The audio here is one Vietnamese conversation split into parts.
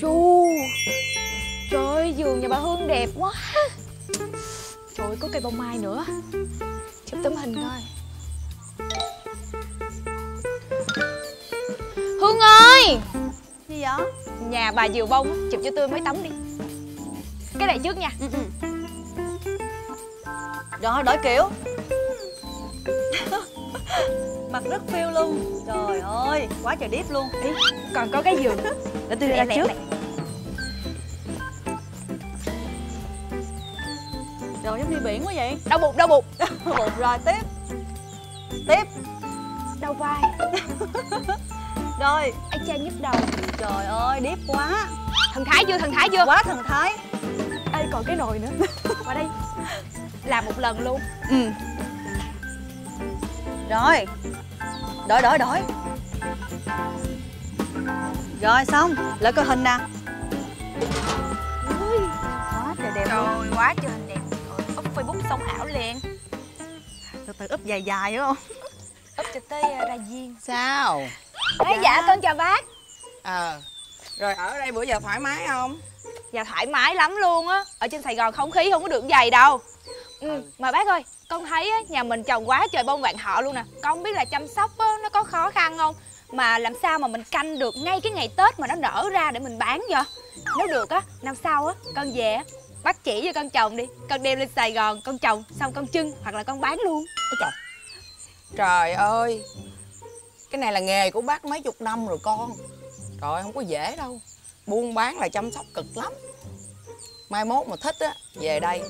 Chu Trời ơi giường nhà bà Hương đẹp quá. Trời ơi có cây bông mai nữa. Chụp tấm hình coi. Hương ơi! Gì vậy? Nhà bà Diều Bông á, chụp cho tôi mấy tấm đi. Cái này trước nha. Ừ, ừ. Rồi, đổi kiểu Mặt rất phiêu luôn. Trời ơi, quá trời điếp luôn. Ý, Còn có cái giường. Để tôi đi ra trước. Rồi giống đi biển quá vậy. Đau bụng đau bụng. Bụng rồi, tiếp. Tiếp. Đau vai. Rồi, Anh Trang nhức đầu? Trời ơi, điếp quá. Thần thái chưa thần thái chưa? Quá thần thái. Ê còn cái nồi nữa. Qua đây. Làm một lần luôn. Ừ Rồi. Đổi, đổi, đổi. Rồi, xong. Lại coi hình nè. Ui, Quá trời đẹp luôn. Trời quá trời hình đẹp. Up Facebook sống ảo liền. Từ từ úp dài dài đúng không? Up cho tới uh, ra duyên. Sao? Ê, dạ con chào bác. Ờ. Rồi ở đây bữa giờ thoải mái không? Dạ thoải mái lắm luôn á. Ở trên Sài Gòn không khí không có được dày đâu. Ừ, Mà bác ơi con thấy á, nhà mình trồng quá trời bông vạn họ luôn nè. Con không biết là chăm sóc á, nó có khó khăn không? Mà làm sao mà mình canh được ngay cái ngày Tết mà nó nở ra để mình bán vậy? Nếu được á Năm sau á Con về á Bác chỉ cho con trồng đi. Con đem lên Sài Gòn Con trồng Xong con trưng Hoặc là con bán luôn. Ôi trời. Trời ơi. Cái này là nghề của bác mấy chục năm rồi con. Trời ơi, không có dễ đâu. Buôn bán là chăm sóc cực lắm. Mai mốt mà thích á Về đây.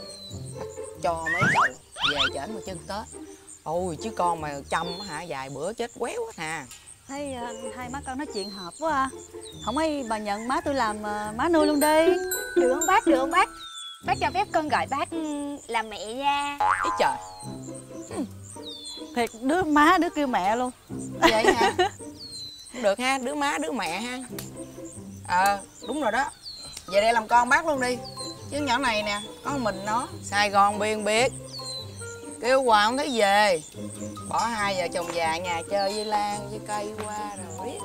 Cho mấy chậu. Về chở mà chân Tết. Ôi chứ con mà chăm á hả Vài bữa chết quéo hết hà. Thấy ờ, hai má con nói chuyện hợp quá à. Không ấy bà nhận má tôi làm ờ, má nuôi luôn đi. Được không bác? Được không bác? Bác cho phép con gọi bác ừm, là mẹ nha. Ý trời. Thiệt đứa má đứa kêu mẹ luôn. Vậy Không được ha Đứa má đứa mẹ ha. Ờ đúng rồi đó. Về đây làm con bác luôn đi. Chứ nhỏ này nè Có một mình nó. Sài Gòn biên biệt Kêu hoài không thấy về. Bỏ hai vợ chồng già nhà chơi với Lan với cây qua rồi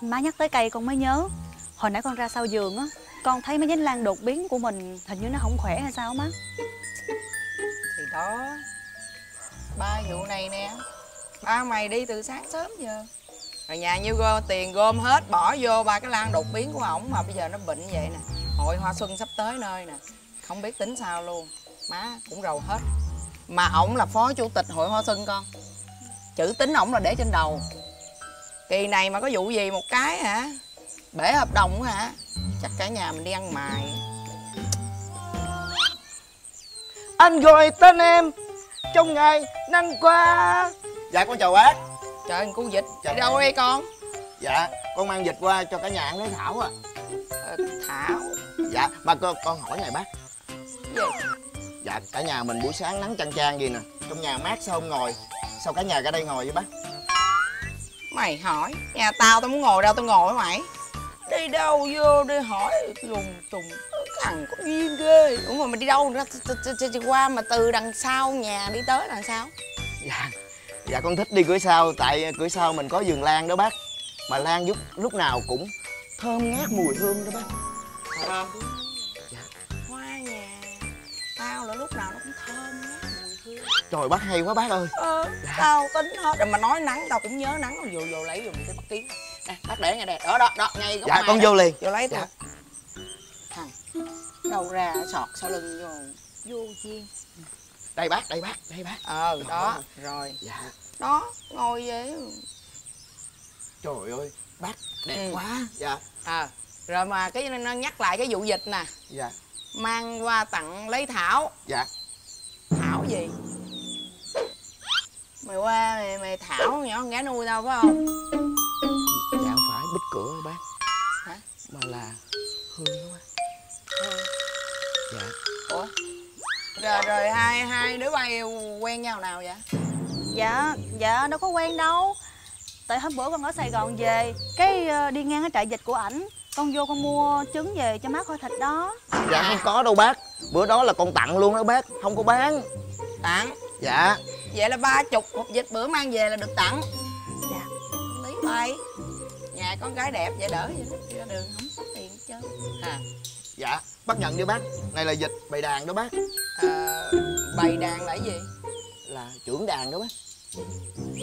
Má nhắc tới cây con mới nhớ. Hồi nãy con ra sau giường á Con thấy mấy nhánh lan đột biến của mình Hình như nó không khỏe hay sao má. Thì đó. Ba vụ này nè Ba mày đi từ sáng sớm giờ. Rồi nhà nhiêu gom tiền gom hết Bỏ vô ba cái lan đột biến của ổng Mà bây giờ nó bệnh vậy nè. Hội hoa xuân sắp tới nơi nè. Không biết tính sao luôn Má cũng rầu hết. Mà ổng là phó chủ tịch hội hoa xuân con. Chữ tính ổng là để trên đầu. Kỳ này mà có vụ gì một cái hả? Bể hợp đồng hả? Chắc cả nhà mình đi ăn mài Anh gọi tên em trong ngày năm qua. Dạ con chào bác. Trời ơi cu dịch. Trời Đi đâu ơi. đây con? Dạ con mang dịch qua cho cả nhà ăn lấy Thảo à. Ờ, Thảo. Dạ mà con, con hỏi này bác. Gì Dạ cả nhà mình buổi sáng nắng chang chang gì nè. Trong nhà mát sao không ngồi? Sao cả nhà ra đây ngồi với bác? Mày hỏi Nhà tao tao muốn ngồi đâu tao ngồi với mày. Đi đâu vô đi hỏi lùng tùng Thằng có duyên ghê. Ủa mà mày đi đâu ch- qua mà từ đằng sau nhà đi tới đằng sau? Dạ Dạ con thích đi cửa sau Tại cửa sau mình có vườn lan đó bác. Mà lan lúc, lúc nào cũng thơm ngát mùi hương đó bác. Hoa Trời bác hay quá bác ơi. Ờ Tao tính hết Rồi mà nói nắng tao cũng nhớ nắng. Rồi vô vô lấy dùng cái bắt kiến. Nè bác để ngay đây. Đó đó đó ngay Dạ con đó. vô liền. Vô lấy Dạ. Thằng Đâu ra sọt sau lưng vô Vô duyên Đây bác đây bác đây bác. Ờ đó. Rồi. Dạ. Đó ngồi vậy. Trời ơi bác đẹp Ừ. quá. Dạ. À rồi mà cái nó nhắc lại cái vụ dịch nè. Dạ. Mang qua tặng lấy thảo. Dạ. Thảo gì mày qua mày, mày thảo nhỏ con gái nuôi tao phải không? Dạ không phải bích cửa đâu bác. Hả? Mà là hương đó bác Dạ. Ủa? Rồi rồi hai hai đứa bay quen nhau nào vậy? Dạ, dạ đâu có quen đâu. Tại hôm bữa con ở Sài Gòn về Cái ờ, đi ngang cái trại dịch của ảnh. Con vô con mua trứng về cho má kho thịt đó. Dạ không có đâu bác. Bữa đó là con tặng luôn đó bác Không có bán. Tặng? Dạ vậy là ba chục hộp dịch bữa mang về là được tặng. Dạ. Lý bay nhà con gái đẹp vậy đỡ vậy đó. Ra đường không có tiền hết trơn. À dạ bác nhận cho bác. Này là dịch bày đàn đó bác. Ờ, bày đàn là cái gì? Là trưởng đàn đó bác.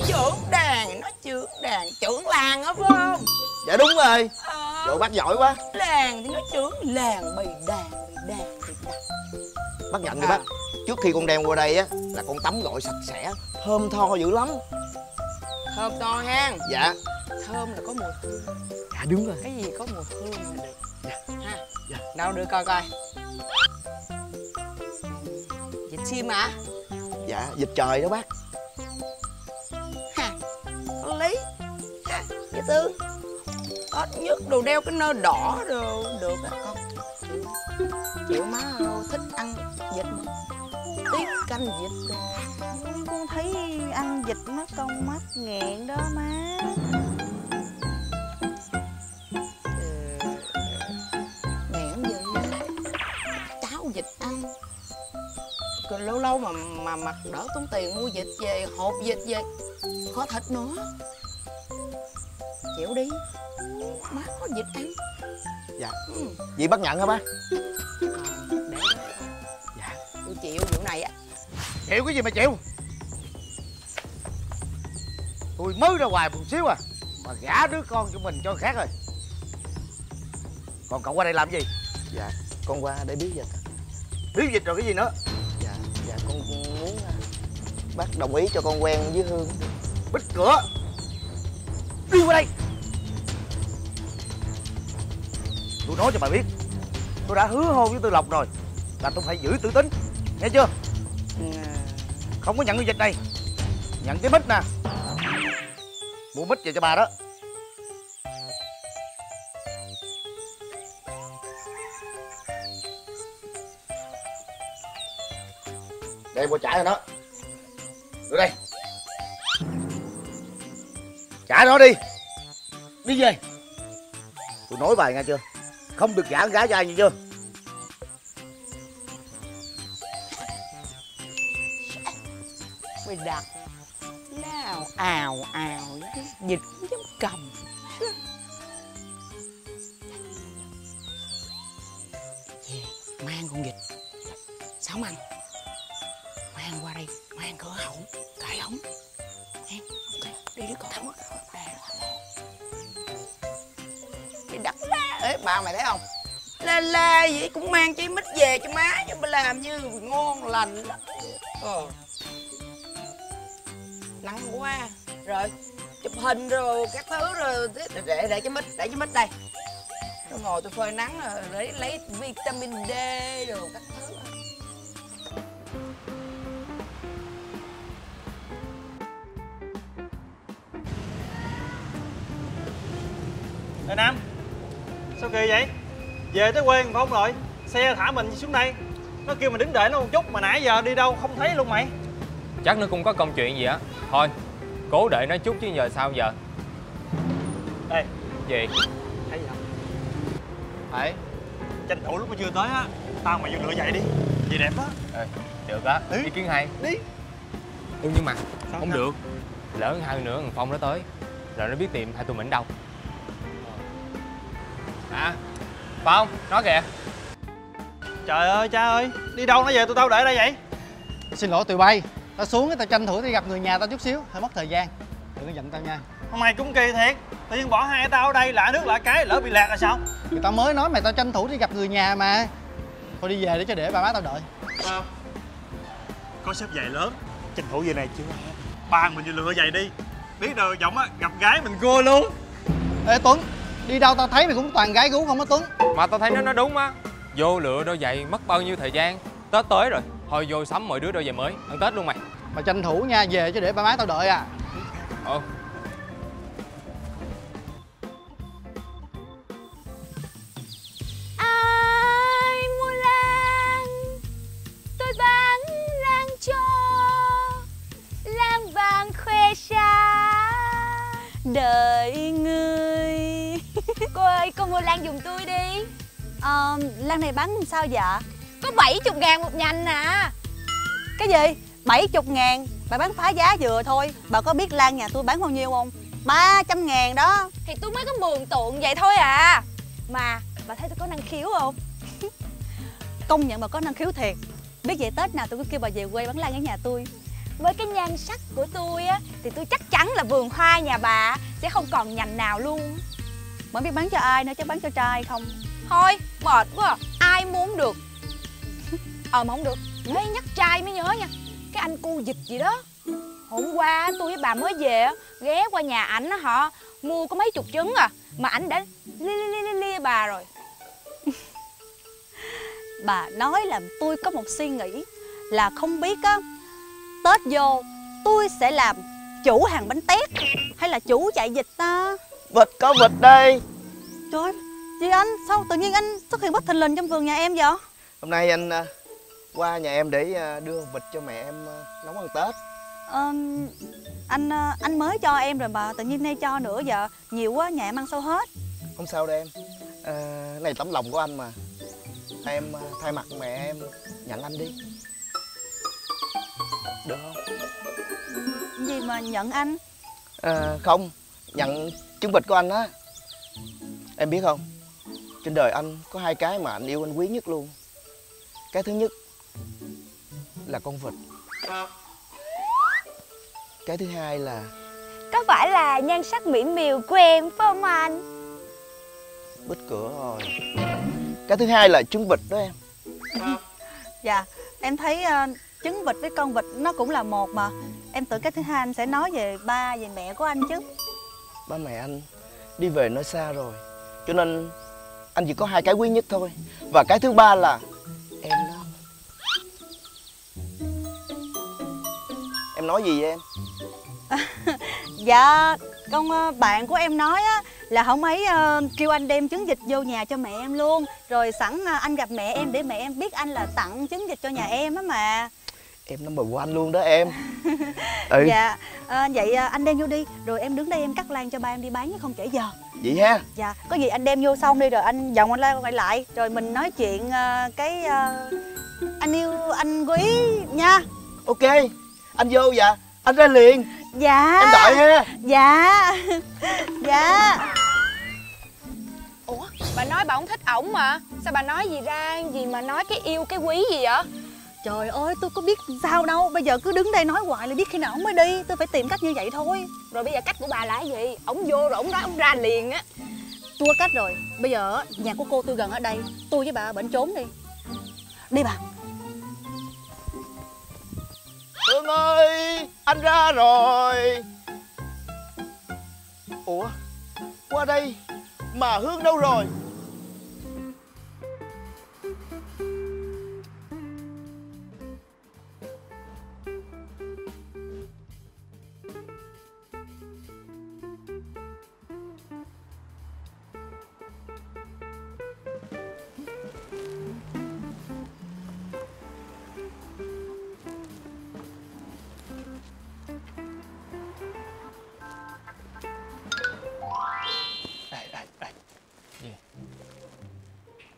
Trưởng đàn nó trưởng đàn trưởng làng á phải không? Dạ đúng rồi. Ờ, Trời bác giỏi quá. Làng thì nó trưởng làng bày đàn bày đàn bày đàn. Bác nhận cho À. bác Trước khi con đem qua đây á Là con tắm gội sạch sẽ. Thơm tho dữ lắm. Thơm to hang Dạ. Thơm là có mùi hương. Dạ đúng rồi. Cái gì có mùi hương là được. Ha. Dạ. đâu đưa coi coi. Dịch sim hả? Dạ dịch trời đó bác. Ha có lý. Ha dễ thương có nhất đồ đeo cái nơ đỏ đồ được á con. Chịu, má thích ăn vịt mà canh vịt đồ con thấy ăn vịt mất con mắt nghẹn đó má. Nghẹn gì cháo vịt ăn. Rồi lâu lâu mà mà mặt đỡ tốn tiền mua vịt về hộp vịt về. Kho thịt nữa. Chịu đi. Má có vịt ăn. Dạ. Ừ. Vậy bác nhận hả bác? Ờ, để. Dạ. Tôi chịu vụ này á chịu cái gì mà chịu? Tôi mới ra ngoài một xíu à mà gả đứa con của mình cho khác rồi. Còn cậu qua đây làm gì? Dạ con qua để biết dịch biết dịch rồi cái gì nữa? Dạ Dạ con muốn à, Bác đồng ý cho con quen với Hương. Bích cửa. Đi qua đây. Tôi nói cho bà biết tôi đã hứa hôn với tư lộc rồi là tôi phải giữ tự tính. Nghe chưa không có nhận cái dịch này. Nhận cái mít nè. Mua mít về cho bà đó. Đây mua trả cho nó. Đưa đây. Trả nó đi. Đi về. Tôi nói bài nghe chưa? Không được gả gái cho ai nghe chưa? Đặt nào ào ào dịch cũng dám cầm. Về, mang con vịt sao mang mang qua đây, mang cửa hậu cài ống ok, đi đứa con. À, à, à. Mày đặt la ế bà mày thấy không? La la vậy cũng mang trái mít về cho má cho mà làm như ngon lành lắm. Ờ nắng quá. Rồi chụp hình rồi các thứ rồi. Để để, cái mít để cái mít đây. Tôi ngồi tôi phơi nắng rồi lấy lấy vitamin D rồi các thứ. Ê Nam Sao kỳ vậy? Về tới quê không rồi Xe thả mình xuống đây. Nó kêu mình đứng đợi nó một chút Mà nãy giờ đi đâu không thấy luôn mày. Chắc nó cũng có công chuyện gì á Thôi Cố đợi nó chút chứ giờ sao giờ? Ê. Gì? Thấy gì không? Phải Tranh thủ lúc mà chưa tới á Tao mày vô lựa vậy đi Vậy đẹp đó Ê, Được á Ừ. Ý kiến hay. Đi. Ừ nhưng mà Sao Không sao? được Lỡ hai nữa thằng Phong nó tới Rồi nó biết tìm hai tụi mình đâu. À Phong Nói kìa. Trời ơi cha ơi Đi đâu nó về tụi tao đợi đây vậy? Xin lỗi tụi bay Tao xuống cái tao tranh thủ đi gặp người nhà tao chút xíu Hơi mất thời gian. Đừng có giận tao nha. Mày cũng kỳ thiệt. Tự nhiên bỏ hai tao ở đây lạ nước lạ cái Lỡ bị lạc là sao? Người tao mới nói mày tao tranh thủ đi gặp người nhà mà. Thôi đi về để cho để ba má tao đợi. Có sếp giày lớn. Tranh thủ về này chưa Bàn mình vô lựa giày đi. Biết đâu giọng á gặp gái mình cua luôn. Ê Tuấn Đi đâu tao thấy mày cũng toàn gái gú không á Tuấn? Mà tao thấy nó nói đúng á. Vô lựa đôi giày mất bao nhiêu thời gian. Tết tới rồi Thôi vô sắm mọi đứa đôi giày mới Ăn Tết luôn mày. Mà tranh thủ nha về cho để ba má tao đợi à. Ờ. Ai mua lan tôi bán lan cho. Lan vàng khoe xa. Đợi người. Cô ơi cô mua lan giùm tôi đi. Ờ, Lan này bán sao dạ có 70 ngàn một nhành à. Cái gì? 70 ngàn Bà bán phá giá vừa thôi. Bà có biết Lan nhà tôi bán bao nhiêu không? 300 ngàn đó. Thì tôi mới có mường tượng vậy thôi à. Mà bà thấy tôi có năng khiếu không? Công nhận bà có năng khiếu thiệt. Biết vậy Tết nào tôi cứ kêu bà về quê bán lan ở nhà tôi. Với cái nhan sắc của tôi á Thì tôi chắc chắn là vườn hoa nhà bà Sẽ không còn nhành nào luôn. Mà biết bán cho ai nữa chứ bán cho trai không? Thôi mệt quá à. Ai muốn được Ờ mà không được. Ê nhắc trai mới nhớ nha. Cái anh cu dịch gì đó. Hôm qua tôi với bà mới về á, Ghé qua nhà ảnh á họ Mua có mấy chục trứng à Mà ảnh đã li li li li, li bà rồi. Bà nói làm tôi có một suy nghĩ Là không biết á Tết vô tôi sẽ làm chủ hàng bánh tét Hay là chủ chạy dịch ta? Vịt có vịt đây. Trời ơi, Gì anh Sao tự nhiên anh xuất hiện bất thình lình trong vườn nhà em vậy? Hôm nay anh à, qua nhà em để à, đưa vịt cho mẹ em à, nấu ăn Tết. Ờ, anh ờ, anh mới cho em rồi mà tự nhiên nay cho nữa giờ nhiều quá nhà em ăn sâu hết? Không sao đâu em. À, Này tấm lòng của anh mà. Em à, thay mặt mẹ em nhận anh đi. Được không? gì mà nhận anh? À, không Nhận trứng vịt của anh á. Em biết không? Trên đời anh có hai cái mà anh yêu anh quý nhất luôn. Cái thứ nhất Là con vịt. Cái thứ hai là Có phải là nhan sắc mỹ miều của em phải không anh? Bít cửa rồi. Cái thứ hai là trứng vịt đó em. Dạ em thấy ờ, trứng vịt với con vịt nó cũng là một mà. Em tưởng cái thứ hai anh sẽ nói về ba về mẹ của anh chứ. Ba mẹ anh đi về nơi xa rồi Cho nên anh chỉ có hai cái quý nhất thôi. Và cái thứ ba là Em nói gì vậy em? dạ con ờ, bạn của em nói á là không ấy ờ, kêu anh đem trứng vịt vô nhà cho mẹ em luôn. Rồi sẵn ờ, anh gặp mẹ em để mẹ em biết anh là tặng trứng vịt cho nhà em á mà. Em number của anh luôn đó em. Ừ. Dạ ờ, vậy ờ, anh đem vô đi. Rồi em đứng đây em cắt lan cho ba em đi bán chứ không trễ giờ. Vậy ha dạ có gì anh đem vô xong đi rồi anh dọn anh la quay lại. Rồi mình nói chuyện ờ, cái ờ, anh yêu anh quý nha. Ok Anh vô dạ Anh ra liền. Dạ. Em đợi ha dạ. Dạ. Ủa bà nói bà không thích ổng mà. Sao bà nói gì ra gì mà nói cái yêu cái quý gì vậy? Trời ơi tôi có biết sao đâu. Bây giờ cứ đứng đây nói hoài là biết khi nào ổng mới đi. Tôi phải tìm cách như vậy thôi. Rồi bây giờ cách của bà là cái gì? Ổng vô rồi ổng nói ổng ra liền á. Tôi có cách rồi. Bây giờ á, nhà của cô tôi gần ở đây. Tôi với bà ở bệnh trốn đi. Đi bà Hương ơi Anh ra rồi. Ủa Qua đây Mà Hương đâu rồi?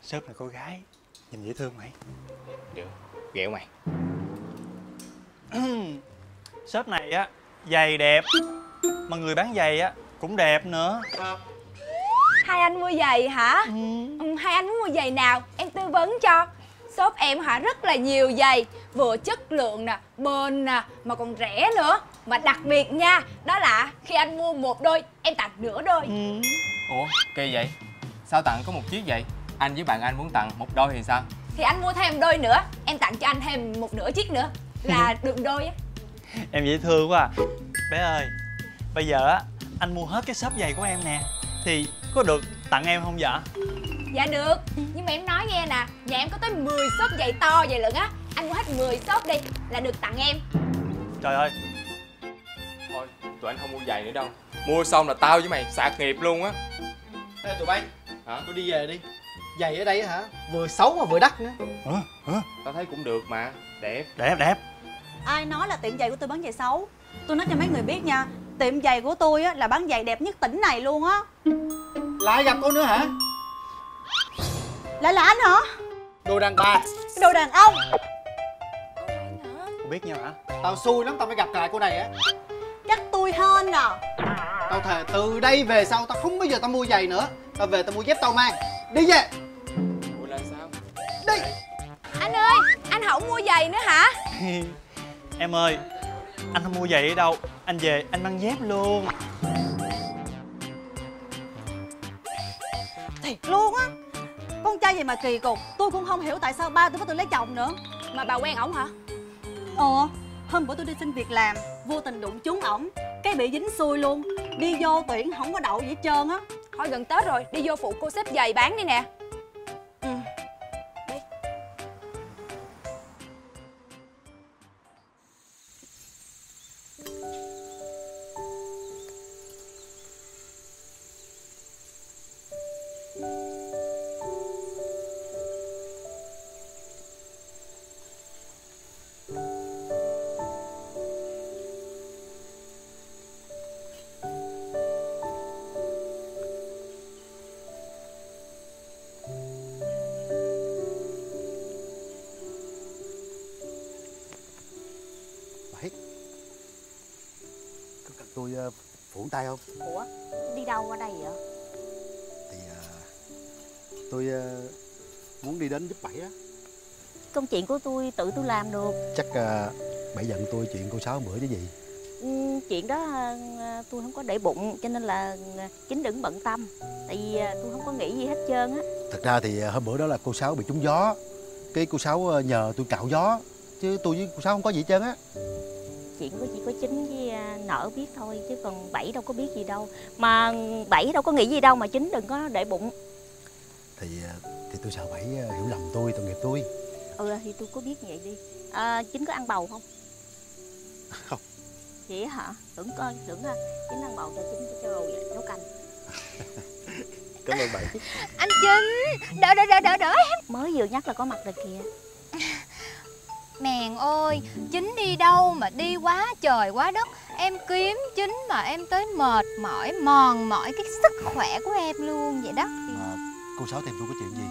Shop này có gái Nhìn dễ thương mày. Được, ghẹo mày. Shop này á Giày đẹp Mà người bán giày á Cũng đẹp nữa. Hai anh mua giày hả? Ừ. Hai anh muốn mua giày nào? Em tư vấn cho. Shop em hả rất là nhiều giày. Vừa chất lượng nè Bền nè Mà còn rẻ nữa. Mà đặc biệt nha Đó là khi anh mua một đôi Em tặng nửa đôi. Ủa, kỳ vậy? Sao tặng có một chiếc vậy? Anh với bạn anh muốn tặng một đôi thì sao? Thì anh mua thêm đôi nữa. Em tặng cho anh thêm một nửa chiếc nữa Là được đôi á. Em dễ thương quá à. Bé ơi Bây giờ á Anh mua hết cái shop giày của em nè Thì có được tặng em không dạ? Dạ được. Nhưng mà em nói nghe nè Nhà em có tới 10 shop giày to vậy lận á. Anh mua hết 10 shop đi Là được tặng em. Trời ơi. Thôi, tụi anh không mua giày nữa đâu. Mua xong là tao với mày sạc nghiệp luôn á. Ê tụi bay. Hả? Tôi đi về đi Giày ở đây á hả? Vừa xấu mà vừa đắt nữa. Hả? Hả? Tao thấy cũng được mà. Đẹp. Đẹp đẹp. Ai nói là tiệm giày của tôi bán giày xấu? Tôi nói cho mấy người biết nha Tiệm giày của tôi á, là bán giày đẹp nhất tỉnh này luôn á. Lại gặp cô nữa hả? Lại là anh hả? Đồ đàn bà. Đồ đàn ông. Cô biết nhau hả? Tao xui lắm tao mới gặp lại cô này á. Chắc tôi hơn à. Tao thề từ đây về sau tao không bao giờ tao mua giày nữa. Tao về tao mua dép tao mang. Đi về đi. Anh ơi Anh không mua giày nữa hả? Em ơi Anh không mua giày ở đâu. Anh về anh mang dép luôn. Thiệt luôn á. Con trai gì mà kỳ cục. Tôi cũng không hiểu tại sao ba tôi bắt tôi lấy chồng nữa. Mà bà quen ổng hả? Ồ hôm bữa tôi đi xin việc làm vô tình đụng trúng ổng. Cái bị dính xui luôn. Đi vô tuyển không có đậu gì hết trơn á. Thôi gần Tết rồi Đi vô phụ cô xếp giày bán đi nè tôi ờ, phụ tay không? Ủa? Đi đâu qua đây vậy? Thì ờ, tôi ờ, muốn đi đến giúp bảy á. Công chuyện của tôi tự tôi làm được. Chắc ờ, bảy giận tôi chuyện cô sáu bữa chứ gì. Ừ, chuyện đó ờ, tôi không có để bụng cho nên là chính đừng bận tâm. Tại vì ờ, tôi không có nghĩ gì hết trơn á. Thật ra thì hôm bữa đó là cô sáu bị trúng gió. Cái cô sáu nhờ tôi cạo gió. Chứ tôi với cô sáu không có gì hết trơn á chuyện của chỉ có chính với ờ, nợ biết thôi chứ còn bảy đâu có biết gì đâu. Mà bảy đâu có nghĩ gì đâu mà chính đừng có để bụng. Thì ờ, thì tôi sợ bảy ờ, hiểu lầm tôi tội nghiệp tôi. Ừ thì tôi có biết vậy đi. À, chính có ăn bầu không? Không. vậy hả? Tưởng coi tưởng ha chính ăn bầu cho chính cho bầu vậy nấu canh. Cảm ơn bảy. Anh Chính Đỡ đỡ đỡ đỡ đỡ mới vừa nhắc là có mặt rồi kìa Mèn ơi Chính đi đâu mà đi quá trời quá đất? Em kiếm chính mà em tới mệt mỏi Mòn mỏi cái sức khỏe của em luôn vậy đó. Mà cô sáu tìm tôi có chuyện gì?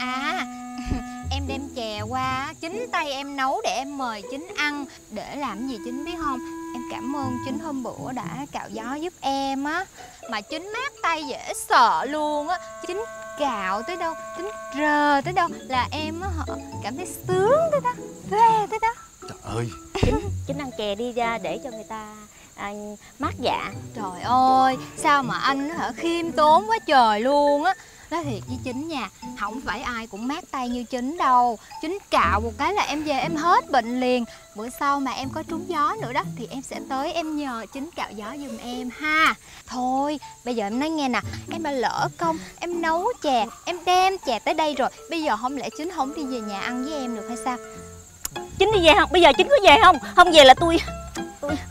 À Em đem chè qua Chính tay em nấu để em mời chính ăn. Để làm gì chính biết không? Em cảm ơn chính hôm bữa đã cạo gió giúp em á. Mà chính mát tay dễ sợ luôn á. Chính cạo tới đâu Chính rờ tới đâu Là em á họ cảm thấy sướng tới đó Phê tới đó. Trời ơi. Chính ăn chè đi ra để cho người ta à, mát dạ. Trời ơi Sao mà anh á hả khiêm tốn quá trời luôn á Nói thiệt với chính nha Không phải ai cũng mát tay như chính đâu. Chính cạo một cái là em về em hết bệnh liền. Bữa sau mà em có trúng gió nữa đó Thì em sẽ tới em nhờ chính cạo gió giùm em ha. Thôi, bây giờ em nói nghe nè, Em đã lỡ công, Em nấu chè, Em đem chè tới đây rồi. Bây giờ không lẽ chính không đi về nhà ăn với em được hay sao? Chính đi về không? Bây giờ chính có về không? Không về là tôi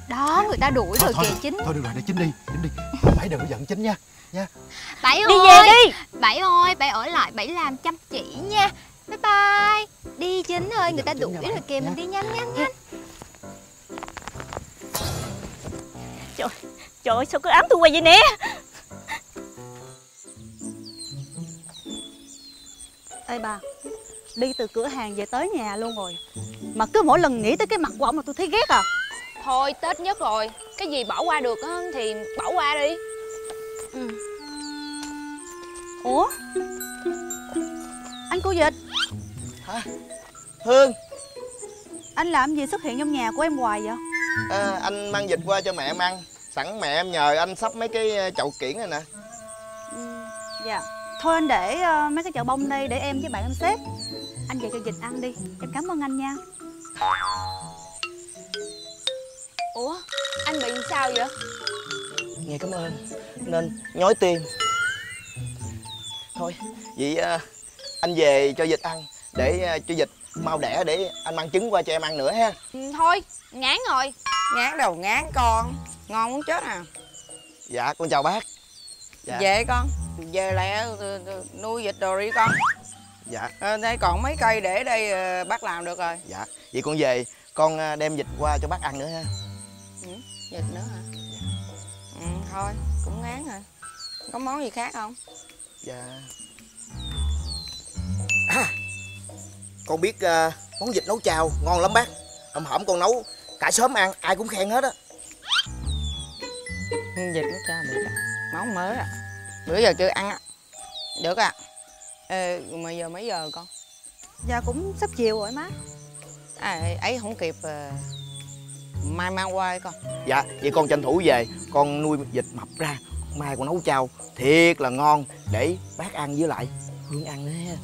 đó người ta đuổi rồi thôi, kìa chính. thôi được rồi để chính đi chính đi. Bảy đừng có giận chính nha Bảy đi ơi. về đi. Bảy ơi, bảy ở lại, bảy làm chăm chỉ nha. Bye bye. Đi chính ơi, người ta đuổi nha, rồi bảy, kìa, nha. mình đi nhanh nhanh nhanh. Trời ơi sao cứ ám tôi hoài vậy nè? Ê bà đi từ cửa hàng về tới nhà luôn rồi mà cứ mỗi lần nghĩ tới cái mặt của ổng mà tôi thấy ghét à Thôi, Tết nhất rồi. Cái gì bỏ qua được á, thì bỏ qua đi. Ủa? Anh cô dịch. Hương. Anh làm gì xuất hiện trong nhà của em hoài vậy? À, anh mang vịt qua cho mẹ em ăn. Sẵn mẹ em nhờ anh sắp mấy cái ờ, chậu kiển này nè. Ừ, dạ. Thôi anh để ờ, mấy cái chậu bông đây để em với bạn em xếp. Anh về cho dịch ăn đi. Em cảm ơn anh nha Ủa, anh bị sao vậy? nghe cảm ơn nên nhói tim. Thôi vậy ờ, anh về cho vịt ăn để ờ, cho vịt mau đẻ để anh mang trứng qua cho em ăn nữa ha. Ừ, thôi, ngán rồi. Ngán đầu ngán con. Ngon muốn chết à. Dạ con chào bác. Dạ. Về con. Về lẹ ờ, ờ, nuôi vịt đồ đi con. Dạ. Ờ, đây còn mấy cây để đây ờ, bác làm được rồi. Dạ vậy con về con ờ, đem vịt qua cho bác ăn nữa ha vịt nữa hả? Ừ, thôi cũng ngán rồi. Có món gì khác không? Dạ. À, con biết ờ, món vịt nấu chao ngon lắm bác. Hôm hổm con nấu cả xóm ăn ai cũng khen hết á. Dịch nó cho bị à. máu mới à? Bữa giờ chưa ăn á. Được à? Ê, mà giờ mấy giờ con? Dạ cũng sắp chiều rồi má. À ấy không kịp à, mai mang qua con. Dạ vậy con tranh thủ về. Con nuôi vịt mập ra. Mai con nấu chao. Thiệt là ngon. Để bác ăn với lại. Hương ăn nè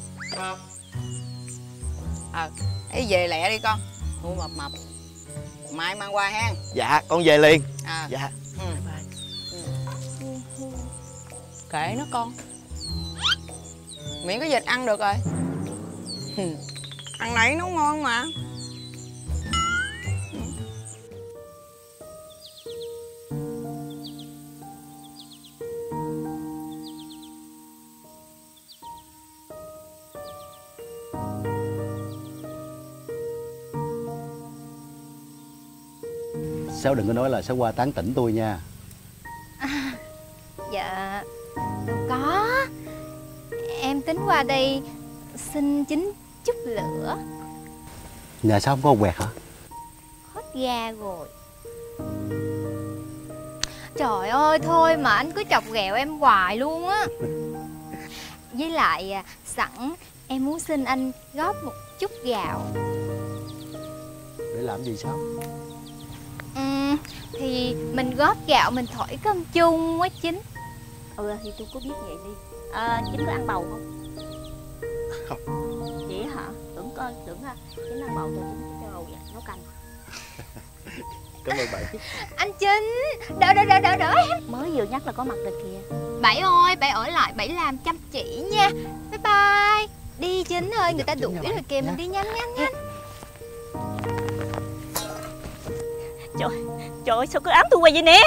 ờ ấy về lẹ đi con. Mua mập mập. Mai mang qua ha. Dạ con về liền. À Dạ. Ừ. kệ nó con. Miễn có vịt ăn được rồi. Ăn nãy nấu ngon mà Sáu đừng có nói là sáu qua tán tỉnh tôi nha. Dạ Đâu có. Em tính qua đây Xin chính chút lửa. Nhà sao không có quẹt hả? Hết ga rồi. Trời ơi thôi mà anh cứ chọc ghẹo em hoài luôn á. Với lại à, sẵn em muốn xin anh góp một chút gạo. Để làm gì sao Thì mình góp gạo mình thổi cơm chung quá chính. Ừ thì tôi có biết vậy đi. À, chính có ăn bầu không? Không. vậy hả? Tưởng coi tưởng à chính ăn bầu cho chính cho bầu vậy nấu canh. Cảm ơn bạn. Anh Chính Đỡ đỡ đỡ đỡ đỡ em mới vừa nhắc là có mặt rồi kìa. Bảy ơi Bảy ở lại Bảy làm chăm chỉ nha. Bye bye. Đi Chính ơi Người ta đuổi rồi kìa Mình đi nhanh nhanh nhanh. Trời ơi, sao cứ ám tôi qua vậy nè?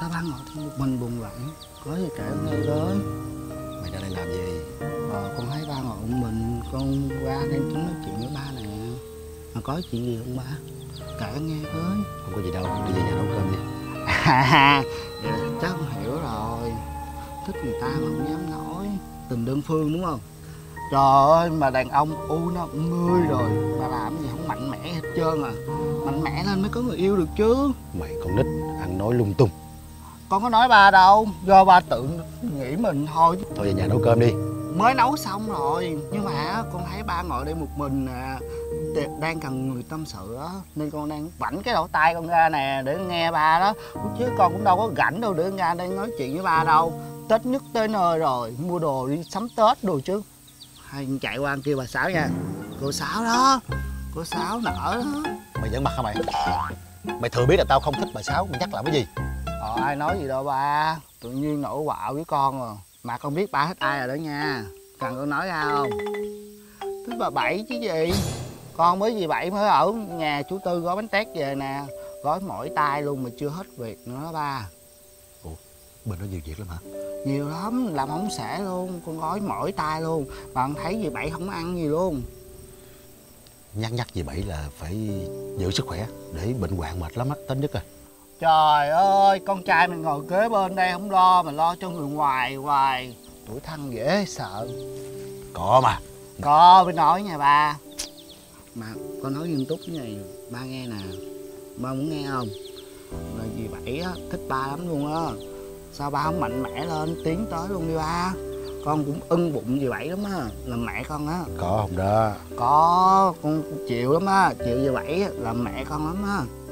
Sao ba ngồi một mình buồn lặng Có gì kể nghe với Mày ra đây làm gì? Ờ con thấy ba ngồi một mình, Con qua đây tính nói chuyện với ba nè. Mà có chuyện gì không ba? Kể nghe. À vậy là con hiểu rồi. Thích người ta mà không dám nói. Tình đơn phương đúng không? Trời ơi mà đàn ông u nó mươi rồi. Bà làm gì không mạnh mẽ hết trơn à. Mạnh mẽ lên mới có người yêu được chứ. Mày con nít Ăn nói lung tung. Con có nói ba đâu. Do ba tự nghĩ mình thôi Thôi về nhà nấu cơm đi mới nấu xong rồi. Nhưng mà con thấy ba ngồi đây một mình Tiệp đang cần người tâm sự á. Nên con đang vảnh cái lỗ tai con ra nè để nghe ba đó. Chứ con cũng đâu có rảnh đâu để ra đây nói chuyện với ba đâu. Tết nhất tới nơi rồi mua đồ đi sắm tết đồ chứ. Hay chạy qua kêu bà sáu nha. Cô sáu đó cô sáu nở đó. Mày giỡn mặt hả mày? Mày thừa biết là tao không thích bà Sáu Mày nhắc làm cái gì? Ờ ai nói gì đâu ba. Tự nhiên nổi quạo với con à mà con biết ba thích ai rồi đó nha. Cần con nói ra không? Thích bà bảy chứ gì? Con mới gì bảy mới ở nhà chú tư gói bánh tét về nè. Gói mỏi tay luôn mà chưa hết việc nữa đó ba. Bên đó nhiều việc lắm hả? Nhiều lắm làm không xể luôn. Con gói mỏi tay luôn. Bạn thấy gì bảy không ăn gì luôn. Nhắc nhắc gì bảy là phải giữ sức khỏe Để bệnh hoạn mệt lắm á Tính nhất à trời ơi con trai mình ngồi kế bên đây không lo mà lo cho người ngoài hoài. Tuổi thân dễ sợ. Có mà. Có mới nói nha ba. Mà con nói nghiêm túc như này ba nghe nè. Ba muốn nghe không? Là dì bảy á thích ba lắm luôn á. Sao ba không mạnh mẽ lên tiến tới luôn đi ba? Con cũng ưng bụng dì bảy lắm á làm mẹ con á. Có không đó? Có con chịu lắm á. Chịu dì bảy á, làm mẹ con lắm á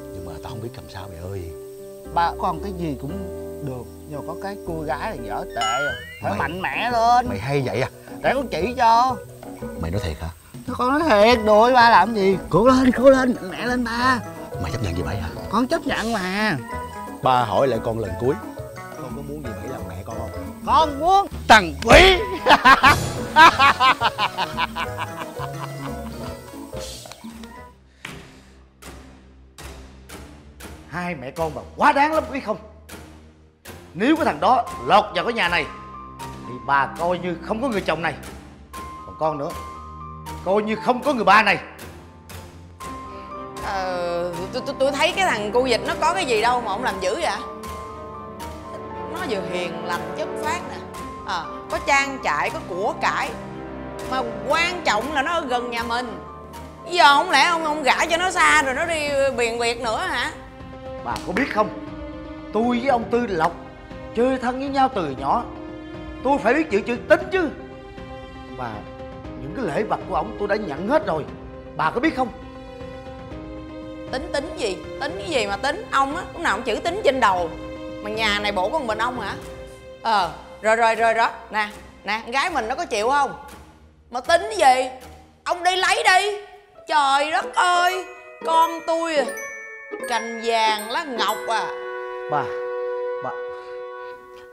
không biết làm sao mày ơi. Ba con cái gì cũng được nhưng có cái cô gái là dở tệ rồi. Phải Mày- mạnh mẽ lên. Mày hay vậy à? Để con chỉ cho. Mày nói thiệt hả? Con nói thiệt đuổi ba làm gì? Cố lên cố lên. Mạnh mẽ lên ba. Mày chấp nhận gì bảy hả? Con chấp nhận mà. Ba hỏi lại con lần cuối. Con có muốn gì bảy làm mẹ con không? Con muốn thằng quỷ Hai mẹ con mà quá đáng lắm quý không? Nếu cái thằng đó lọt vào cái nhà này Thì bà coi như không có người chồng này. Còn con nữa Coi như không có người ba này. Ờ tôi tôi thấy cái thằng cô dịch nó có cái gì đâu mà ông làm dữ vậy? Nó nó vừa hiền lành chất phát nè. À, có trang trại có của cải. Mà quan trọng là nó ở gần nhà mình. Giờ không lẽ ông ông gả cho nó xa rồi nó đi biền biệt nữa hả? Bà có biết không? Tôi với ông Tư Lộc Chơi thân với nhau từ nhỏ. Tôi phải biết chữ chữ tính chứ. Mà những cái lễ vật của ông tôi đã nhận hết rồi. Bà có biết không? Tính tính gì? Tính cái gì mà tính? Ông á, lúc nào cũng chữ tính trên đầu. Mà nhà này bổ con mình ông hả? Ờ rồi rồi rồi đó nè nè, con gái mình nó có chịu không? Mà tính cái gì? Ông đi lấy đi. Trời đất ơi, con tôi à cành vàng lá ngọc à. Bà Bà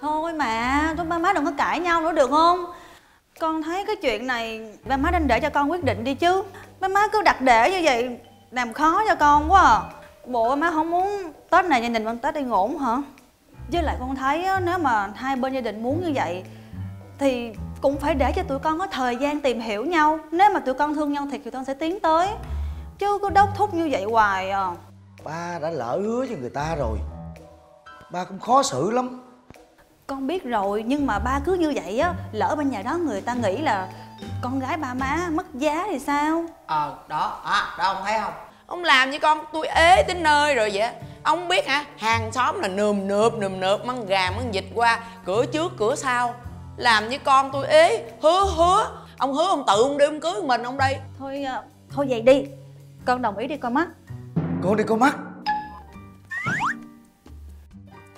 Thôi mà, thôi ba má đừng có cãi nhau nữa được không? Con thấy cái chuyện này ba má nên để cho con quyết định đi chứ. Ba má cứ đặt để như vậy làm khó cho con quá à. Bộ ba má không muốn Tết này gia đình bằng Tết yên ổn hả? Với lại con thấy á, nếu mà hai bên gia đình muốn như vậy Thì cũng phải để cho tụi con có thời gian tìm hiểu nhau. Nếu mà tụi con thương nhau thì tụi con sẽ tiến tới. Chứ cứ đốc thúc như vậy hoài à Ba đã lỡ hứa với người ta rồi. Ba cũng khó xử lắm. Con biết rồi nhưng mà ba cứ như vậy á Lỡ bên nhà đó người ta nghĩ là Con gái ba má mất giá thì sao? Ờ đó à, đó ông thấy không? Ông làm như con tôi ế tới nơi rồi vậy. Ông biết hả? Hàng xóm là nườm nượp nườm nượp măng gà măng vịt qua cửa trước cửa sau. Làm như con tôi ế hứa hứa. Ông hứa ông tự ông đi ông cưới mình ông đây. Thôi à, thôi vậy đi. Con đồng ý đi con mắt Con đi con mắt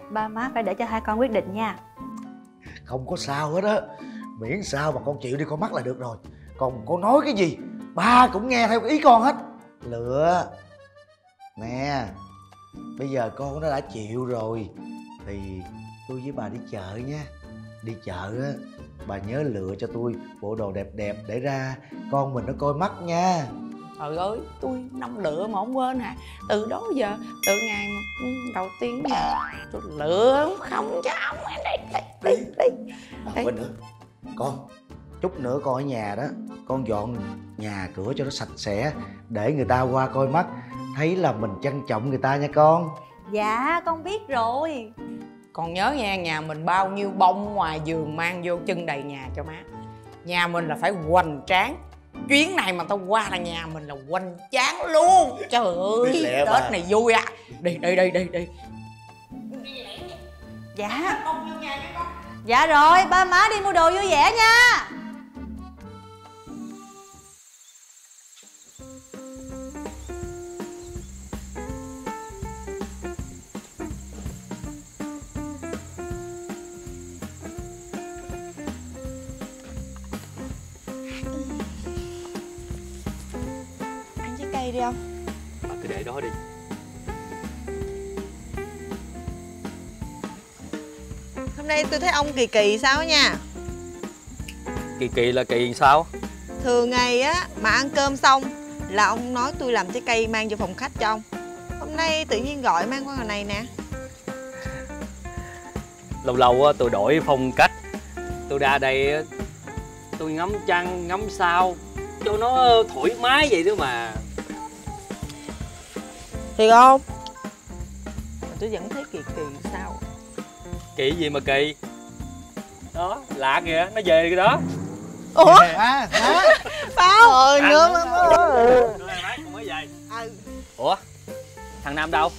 Ba má phải để cho hai con quyết định nha. Không có sao hết á. Miễn sao mà con chịu đi con mắt là được rồi. Còn con nói cái gì Ba cũng nghe theo ý con hết. Lựa. Nè Bây giờ con nó đã chịu rồi Thì tôi với bà đi chợ nha. Đi chợ á Bà nhớ lựa cho tôi bộ đồ đẹp đẹp để ra Con mình nó coi mắt nha trời ơi tôi năm lựa mà không quên hả? Từ đó giờ từ ngày mà ừ, đầu tiên giờ tôi lựa không cho ông đây đây đây đây. À, quên nữa. Con Chút nữa con ở nhà đó. Con dọn nhà cửa cho nó sạch sẽ Để người ta qua coi mắt. Thấy là mình trân trọng người ta nha con. Dạ con biết rồi. Còn nhớ nha nhà mình bao nhiêu bông ngoài giường mang vô chân đầy nhà cho má. Nhà mình là phải hoành tráng chuyến này mà tao qua là nhà mình là hoành tráng luôn. Trời ơi tết này vui à. Đi đi đi đi đi. Dạ. Dạ rồi ba má đi mua đồ vui vẻ nha không? Bà cứ để đó đi. Hôm nay tôi thấy ông kỳ kỳ sao nha? Kỳ kỳ là kỳ sao? Thường ngày á mà ăn cơm xong là ông nói tôi làm trái cây mang vô phòng khách cho ông. Hôm nay tự nhiên gọi mang qua ngoài này nè. Lâu lâu á, tôi đổi phong cách tôi ra đây á, tôi ngắm trăng ngắm sao. Cho nó thoải mái vậy đó mà Thiệt không? Mà tôi vẫn thấy kỳ kỳ sao? Kỳ gì mà kỳ? Đó lạ kìa nó về kìa đó. Ủa? À? Trời À, ngứa lắm mới về Ừ. ủa? Thằng nam đâu?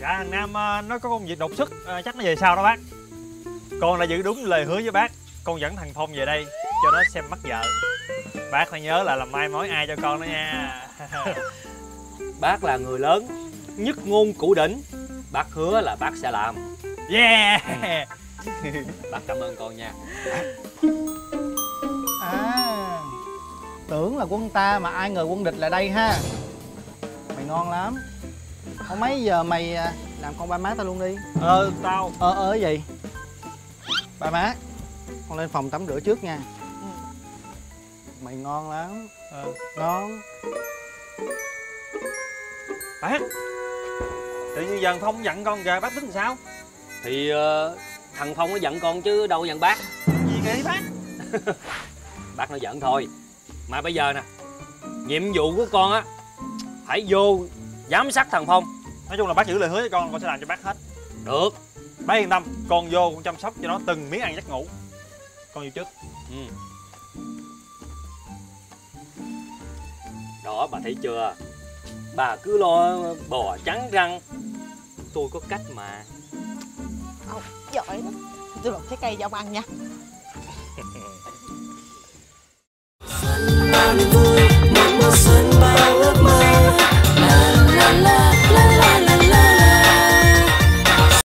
Dạ thằng nam ờ, nó có công việc đột xuất ờ, chắc nó về sau đó bác. Con đã giữ đúng lời hứa với bác con dẫn thằng phong về đây cho nó xem mắt vợ. Bác phải nhớ là làm mai mối ai cho con đó nha bác là người lớn nhất ngôn cửu đỉnh. Bác hứa là bác sẽ làm. Yeah. Bác cảm ơn con nha. À Tưởng là quân ta mà ai ngờ quân địch lại đây ha. Mày ngon lắm. Không mấy giờ mày à, làm con ba má tao luôn đi? Ờ tao. Ờ ờ cái gì? Ba má Con lên phòng tắm rửa trước nha. Mày ngon lắm. Ờ, Ngon bác tự nhiên giờ phong giận con kìa bác tính sao? Thì ờ, thằng phong nó giận con chứ đâu giận bác. Gì kìa bác? Bác nó giận thôi. Mà bây giờ nè nhiệm vụ của con á phải vô giám sát thằng phong. Nói chung là bác giữ lời hứa với con con sẽ làm cho bác hết. Được. Bác yên tâm con vô con chăm sóc cho nó từng miếng ăn giấc ngủ. Con vô trước. Ừ. đó bà thấy chưa bà cứ lo bỏ trắng răng. Tôi có cách mà. Ông giỏi lắm. Tôi lột trái cây cho ông ăn nha. Xuân vui xuân bao ước mơ. La la la la la.